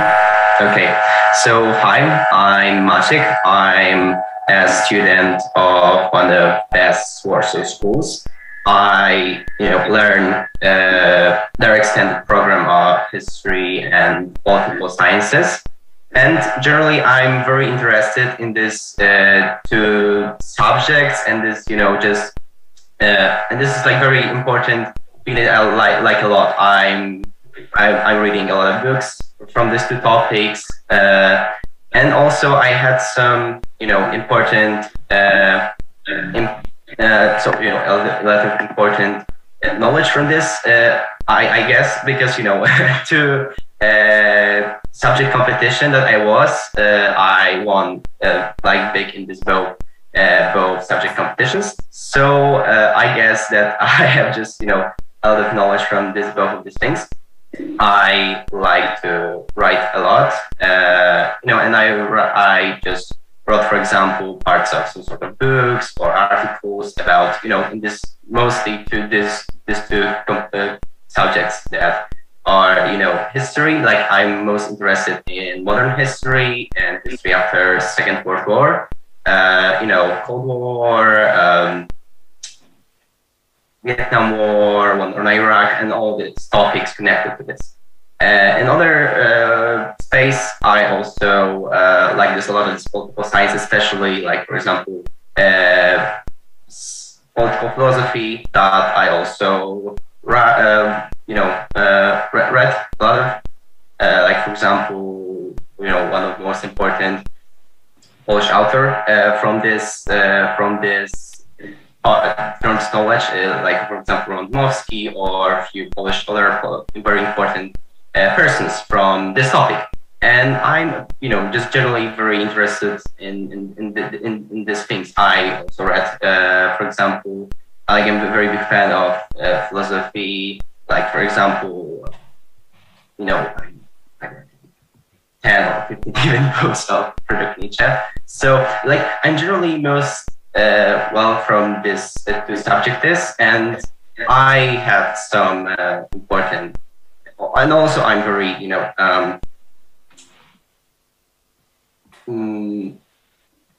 Okay, so hi, I'm Maciek. I'm a student of one of the best Warsaw schools. I, you know, learn uh, their extended program of history and political sciences. And generally, I'm very interested in this uh, two subjects and this, you know, just, uh, and this is like very important that I like, like a lot. I'm, I'm reading a lot of books from these two topics. Uh, and also I had some, you know, important, uh, uh, so, you know, a lot of important knowledge from this, uh, I, I, guess, because, you know, to uh, subject competition that I was, uh, I won like big in this both, both subject competitions. So I guess that I have just, you know, a lot of knowledge from this both of these things. I like to write a lot, uh, you know, and I I just wrote, for example, parts of some sort of books or articles about, you know, in this mostly to this these two uh, subjects that are, you know, history. Like I'm most interested in modern history and history after Second World War. Uh, you know, Cold War. Um, Vietnam War, one on Iraq, and all these topics connected to this. Uh, in other uh, space, I also uh, like this a lot of this political science, especially like for example, uh, political philosophy. That I also uh, you know uh, read, a lot of, like for example, you know one of the most important Polish author from this from this uh, terms knowledge, uh, like for example, Roman Dmowski or a few Polish other very important uh, persons from this topic. And I'm, you know, just generally very interested in in in, the, in, in these things. I also read, uh, for example, I am a very big fan of uh, philosophy. Like for example, you know, ten or fifteen even books of Friedrich Nietzsche. So like I'm generally most uh, well from this uh, two subjects and I have some uh, important and also I'm very you know um, mm,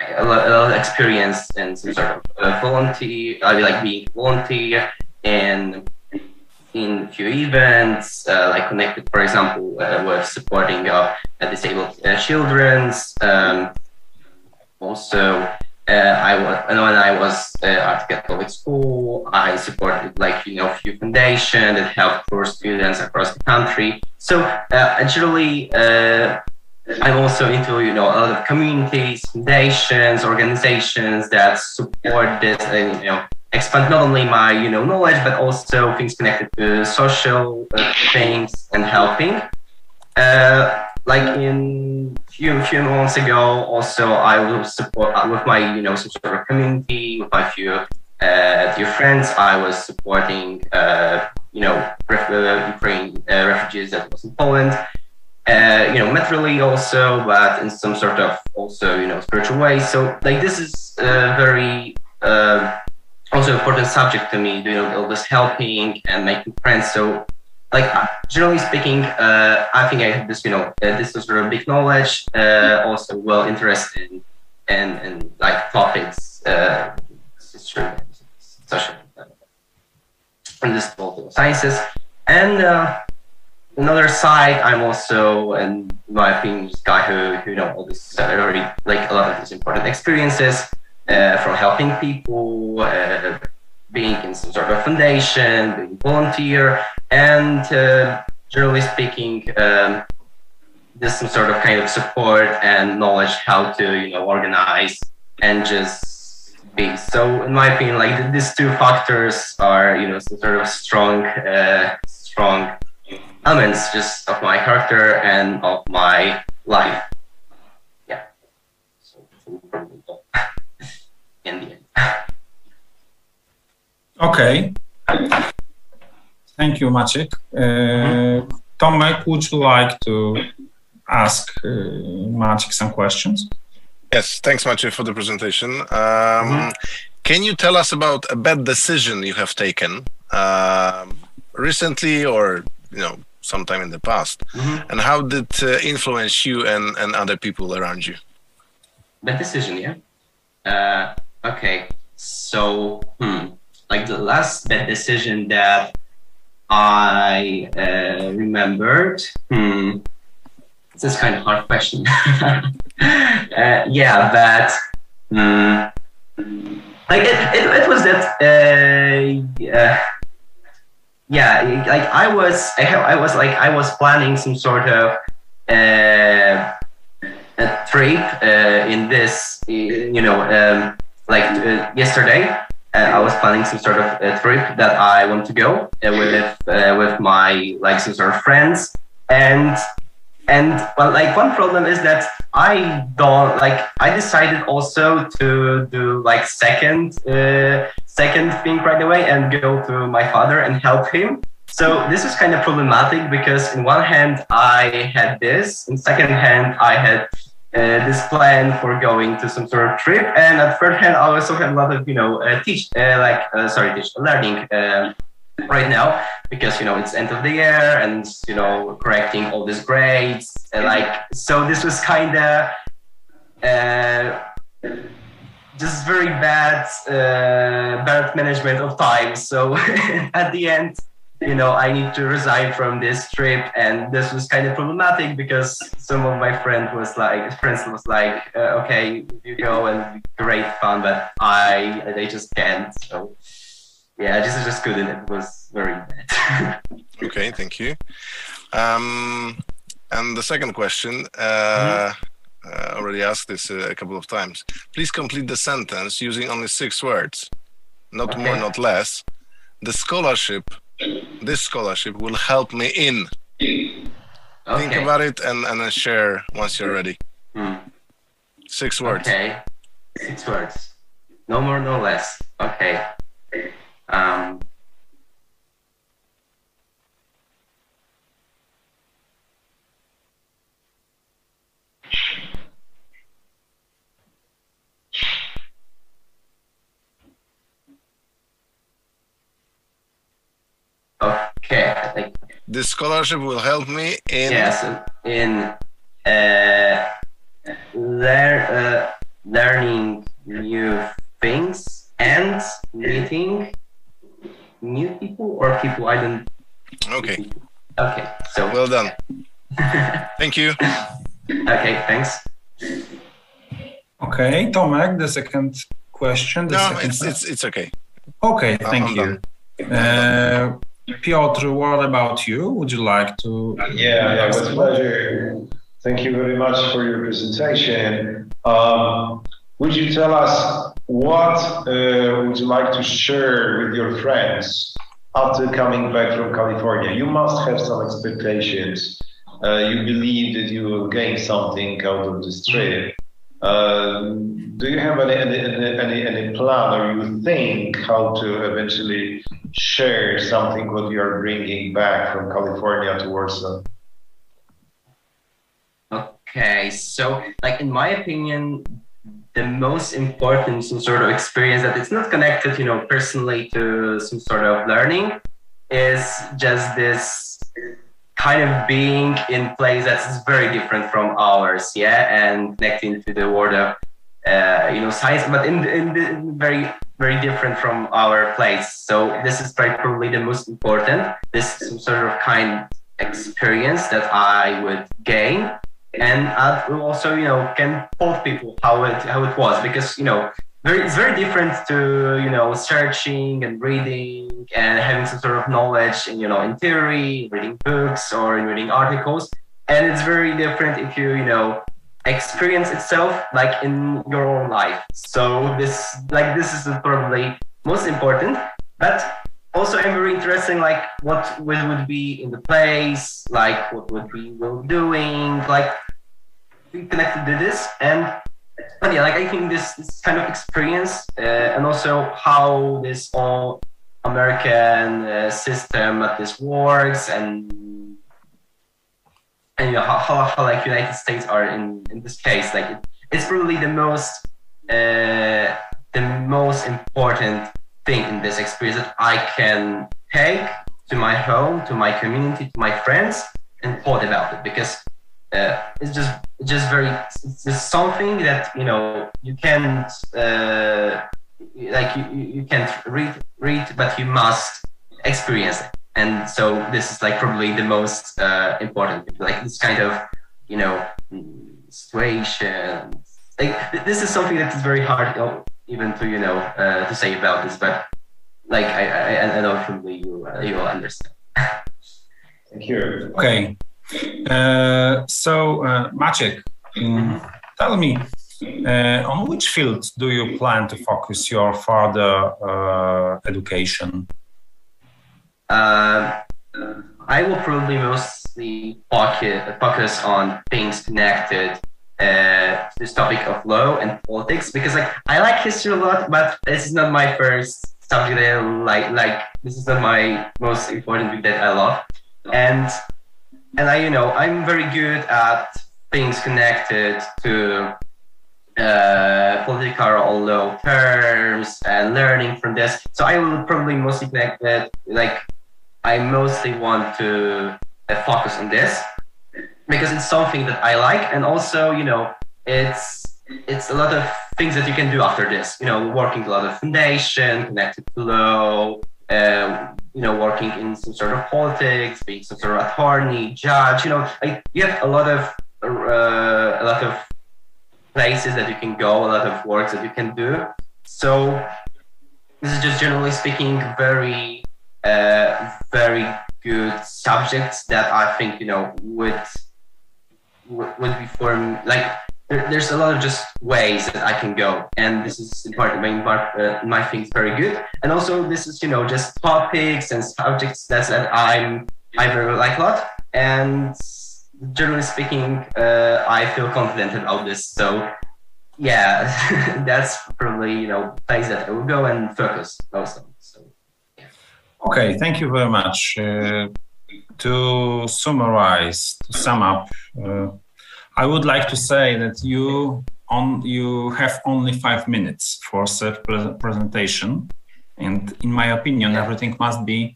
a, lot, a lot of experience in some sort of uh, volunteer I like being volunteer and in few events uh, like connected for example uh, with supporting uh, disabled uh, children's um, also I was when I was uh, at Catholic school, I supported like you know a few foundations that help poor students across the country. So uh, actually, uh, I'm also into you know a lot of communities, foundations, organizations that support this and you know expand not only my you know knowledge but also things connected to social uh, things and helping. Uh, like in few few months ago, also I will support uh, with my you know some sort of community with my few uh, few friends. I was supporting uh, you know ref- uh, Ukraine uh, refugees that was in Poland. Uh, you know, materially also, but in some sort of also you know spiritual way. So like this is a very also important subject to me. Doing all this helping and making friends. So like generally speaking, uh, I think I have this, you know, uh, this is sort of big knowledge, uh, also well interested in, in, in like topics, uh, social, uh, and this political sciences. And uh, another side, I'm also, in my opinion, this guy who, who you know all this, uh, already like a lot of these important experiences uh, from helping people, uh, being in some sort of foundation, being volunteer, and uh, generally speaking, um, there's some sort of kind of support and knowledge how to you know organize and just be. So in my opinion, like these two factors are you know some sort of strong, uh, strong elements just of my character and of my life. Yeah. So in the end. Okay. Thank you, Maciek. Uh, Tomek, would you like to ask uh, Maciek some questions? Yes, thanks, Maciek, for the presentation. Um, mm-hmm. Can you tell us about a bad decision you have taken uh, recently, or you know, sometime in the past. Mhm. And how did uh, influence you and, and other people around you? Bad decision, yeah. Uh, okay, so hmm, like the last bad decision that I uh, remembered. Hmm, this is kind of hard question. uh, yeah, but hmm, like it, it, it was that. Uh, yeah, yeah, like I was, I, I was like I was planning some sort of. Uh, a trip uh, in this, you know, um, like uh, yesterday. Uh, I was planning some sort of a trip that I want to go uh, with uh, with my like some sort of friends, and and well, like one problem is that I don't like. I decided also to do like second uh, second thing right away and go to my father and help him. So this is kind of problematic because in one hand I had this, in second hand I had uh, this plan for going to some sort of trip, and at first hand I also have a lot of you know uh, teach uh, like uh, sorry teach learning um right now. Because you know it's end of the year and you know correcting all these grades. Uh, like so this was kind of uh, just very bad bad management of time. So at the end, you know, I need to resign from this trip, and this was kind of problematic because some of my friends was like, friends was like, uh, okay, you go and great fun, but I they just can't. So yeah, this is just good, and it was very bad. Okay, thank you. Um, and the second question, uh, uh, already asked this uh, a couple of times. Please complete the sentence using only six words, not Okay. more, not less. The scholarship, this scholarship will help me in. Think about it and, and then share once you're ready. Hmm. Six words. Okay, six words. No more, no less. Okay. Um, okay, I think This scholarship will help me in. Yes, in uh, lear, uh, learning new things and meeting new people or people I don't. Okay, Okay, so well done. Thank you. okay, thanks. Okay, Tomek, the second question. The No, second it's it's it's okay. Okay, I'm thank you. Uh, Piotr, what about you? Would you like to? Yeah, yeah, with pleasure. Thank you very much for your presentation. Um, would you tell us what uh, would you like to share with your friends after coming back from California? You must have some expectations. Uh, you believe that you will gain something out of this trip. Um, do you have any, any, any, any, plan or you think how to eventually share something what you are bringing back from California to Warsaw? Okay, so like in my opinion, the most important some sort of experience that it's not connected, you know, personally to some sort of learning is just this kind of being in place that's very different from ours, yeah, and connecting to the world of uh, you know science, but in, in, very very different from our place. So this is probably the most important. This some sort of kind experience that I would gain and I also you know can tell people how it how it was because you know very, it's very different to you know searching and reading and having some sort of knowledge in you know in theory reading books or in reading articles. And it's very different if you you know experience itself like in your own life. So this like this is probably most important but also I'm very interesting like what would, would be in the place like what would we will doing like we connected to this and but yeah like I think this, this kind of experience uh, and also how this all American uh, system that this works and and you know how, how, how like United States are in, in this case like it, it's probably the most uh, the most important thing in this experience that I can take to my home, to my community, to my friends, and thought about it. Because uh, it's just it's just very it's just something that you know you can't uh, like you, you can't read read but you must experience it. And so this is like probably the most uh, important like this kind of you know situation like this is something that is very hard even to you know uh, to say about this but like I I, I know probably you uh, you will understand. Thank you. Okay so uh, Maciek um, tell me uh, on which field do you plan to focus your further uh, education uh, I will probably mostly focus on things connected uh, to this topic of law and politics because like I like history a lot, but this is not my first subject that I like. Like this is not my most important thing that I love, and and I you know I'm very good at things connected to uh, political or law terms and learning from this. So I will probably mostly connect that like I mostly want to uh, focus on this because it's something that I like, and also you know it's it's a lot of things that you can do after this. You know, working a lot of foundation, connected to law, uh, you know, working in some sort of politics, being some sort of attorney, judge. You know, like you have a lot of uh, a lot of places that you can go, a lot of works that you can do. So this is just generally speaking very uh, very good subjects that I think you know would would be form like there's a lot of just ways that I can go, and this is part of my part uh, my thing is very good, and also this is you know just topics and subjects that's that I'm I very like a lot, and generally speaking, uh, I feel confident about this. So yeah, that's probably you know place that I will go and focus most on. Okay, thank you very much. Uh, to summarize, to sum up, uh, I would like to say that you on you have only five minutes for self presentation, and in my opinion, everything must be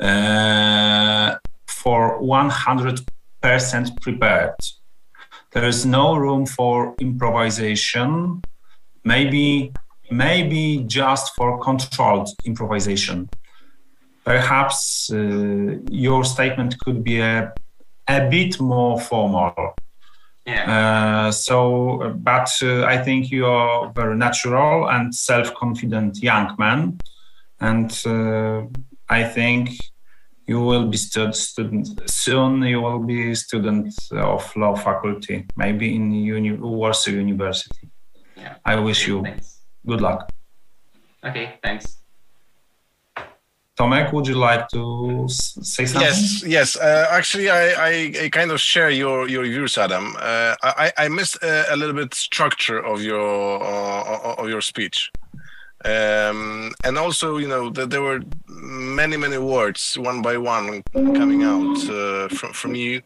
uh, for one hundred percent prepared. There is no room for improvisation. Maybe maybe just for controlled improvisation perhaps uh, your statement could be a, a bit more formal. Yeah. Uh, so, but uh, I think you are very natural and self-confident young man, and uh, I think you will be stud- student soon. You will be student of law faculty, maybe in uni- Warsaw University. Yeah. I wish you Thanks. good luck. Okay, thanks. Tomek, would you like to say something? Yes, yes. Uh, actually, I, I, I, kind of share your, your views, Adam. Uh, I, I missed uh, a little bit structure of your uh, of your speech. Um, and also, you know, that there were many, many words one by one coming out uh, from from you,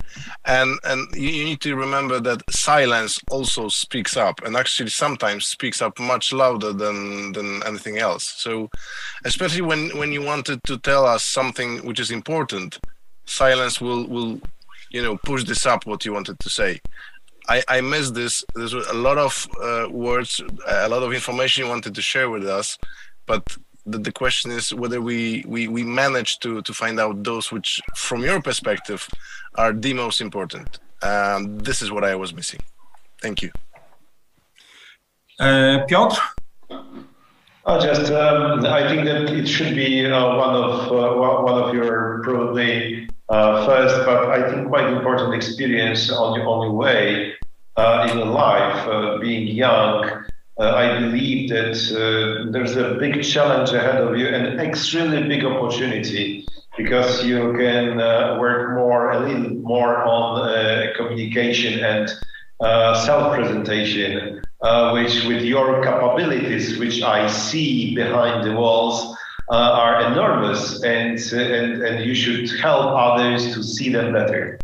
and and you need to remember that silence also speaks up, and actually sometimes speaks up much louder than than anything else. So, especially when when you wanted to tell us something which is important, silence will will, you know, push this up what you wanted to say. I, I missed this. There's a lot of uh, words, a lot of information you wanted to share with us, but the, the question is whether we, we, we managed to, to find out those which, from your perspective, are the most important. Um, this is what I was missing. Thank you. Uh, Piotr? Oh, just um, I think that it should be uh, one of uh, one of your probably uh, first, but I think quite important experience on your on your way uh, in life, uh, being young. Uh, I believe that there's a big challenge ahead of you and extremely big opportunity because you can work more a little more on communication and self-presentation uh, which with your capabilities, which I see behind the walls, uh, are enormous, and, and and you should help others to see them better.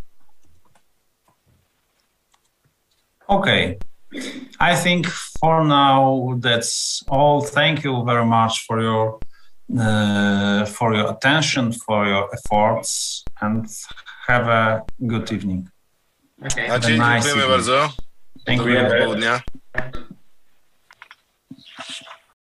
Okay, I think for now that's all. Thank you very much for your uh, for your attention, for your efforts, and have a good evening. Okay. Maciej, nice dziękujemy evening. bardzo. Angry Dobra, do now.